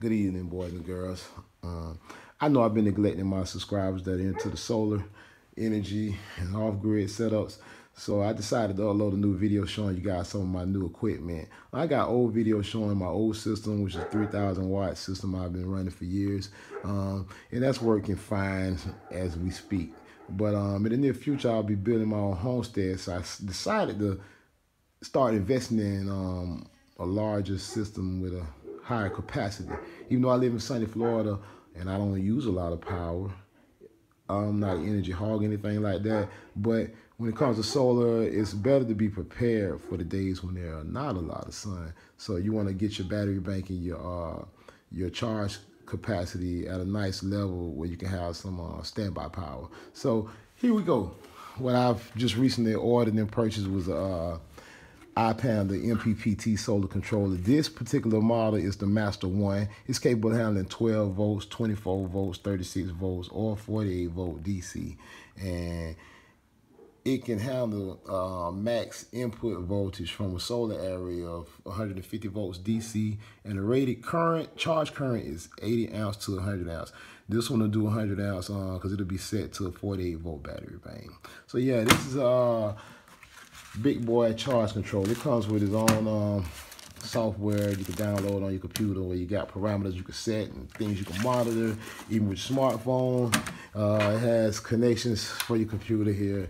Good evening, boys and girls. Um, I know I've been neglecting my subscribers that are into the solar energy and off-grid setups. So I decided to upload a new video showing you guys some of my new equipment. I got old videos showing my old system, which is 3,000 watt system I've been running for years. Um, and that's working fine as we speak. But um, in the near future, I'll be building my own homestead. So I decided to start investing in um, a larger system with a higher capacity. Even though I live in sunny Florida and I don't use a lot of power, I'm not an energy hog, anything like that. But when it comes to solar, it's better to be prepared for the days when there are not a lot of sun. So you want to get your battery bank and your uh, your charge capacity at a nice level where you can have some uh, standby power. So here we go. What I've just recently ordered and purchased was a uh, iPanda MPPT solar controller. This particular model is the Master 1. It's capable of handling 12 volts, 24 volts, 36 volts, or 48 volt DC. And it can handle uh, max input voltage from a solar array of 150 volts DC and the rated current, charge current is 80 ounce to 100 ounce. This one will do 100 ounce because uh, it'll be set to a 48 volt battery bank. So yeah, this is uh big boy charge control. It comes with its own um, software you can download on your computer where you got parameters you can set and things you can monitor, even with your smartphone. Uh, it has connections for your computer here.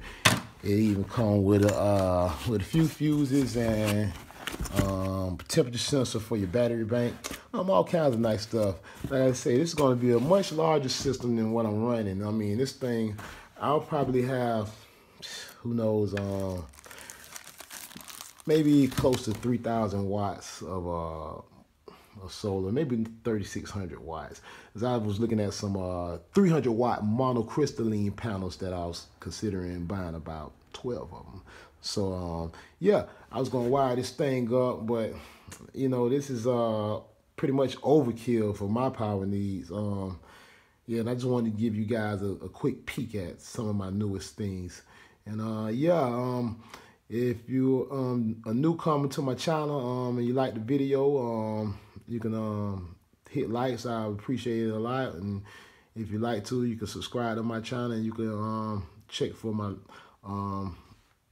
It even comes with a uh, with a few fuses and um, temperature sensor for your battery bank. Um, all kinds of nice stuff. Like I say, this is going to be a much larger system than what I'm running. I mean, this thing, I'll probably have, who knows, um, maybe close to 3,000 watts of, uh, solar, maybe 3,600 watts. As I was looking at some uh, 300 watt monocrystalline panels that I was considering buying about 12 of them. So um, yeah, I was gonna wire this thing up, but you know, this is uh, pretty much overkill for my power needs. Um, yeah, and I just wanted to give you guys a, a quick peek at some of my newest things. And uh, yeah, um, if you um a newcomer to my channel um and you like the video, um you can um hit likes. I appreciate it a lot. And if you like to, you can subscribe to my channel and you can um check for my um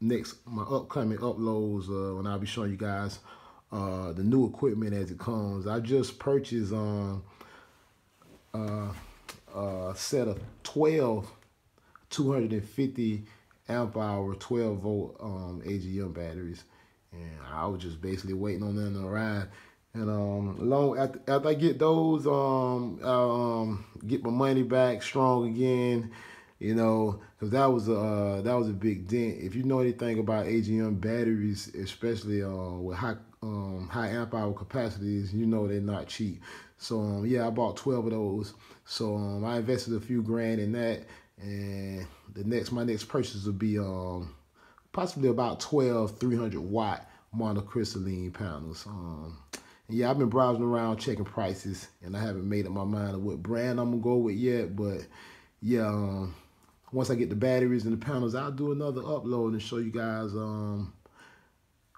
next my upcoming uploads uh, when I'll be showing you guys uh the new equipment as it comes. I just purchased um uh a set of 12 250 amp hour 12 volt um, AGM batteries. And I was just basically waiting on them to arrive. And um, long after, after I get those, um, um, get my money back strong again, you know, because that was a uh, that was a big dent. If you know anything about AGM batteries, especially uh, with high um, high amp hour capacities, you know they're not cheap. So um, yeah, I bought 12 of those. So um, I invested a few grand in that, and the next my next purchase will be um possibly about 12 300 watt monocrystalline panels. Um yeah i've been browsing around checking prices and i haven't made up my mind of what brand i'm gonna go with yet but yeah um once i get the batteries and the panels i'll do another upload and show you guys um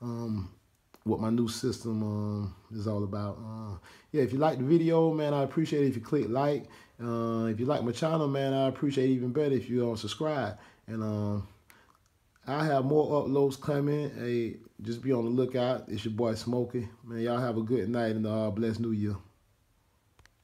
um what my new system um, is all about. Uh, yeah, if you like the video, man, I appreciate it if you click like. Uh, if you like my channel, man, I appreciate it even better if you don't subscribe. And um, I have more uploads coming. Hey, just be on the lookout. It's your boy Smokey. Man, y'all have a good night and uh, blessed new year.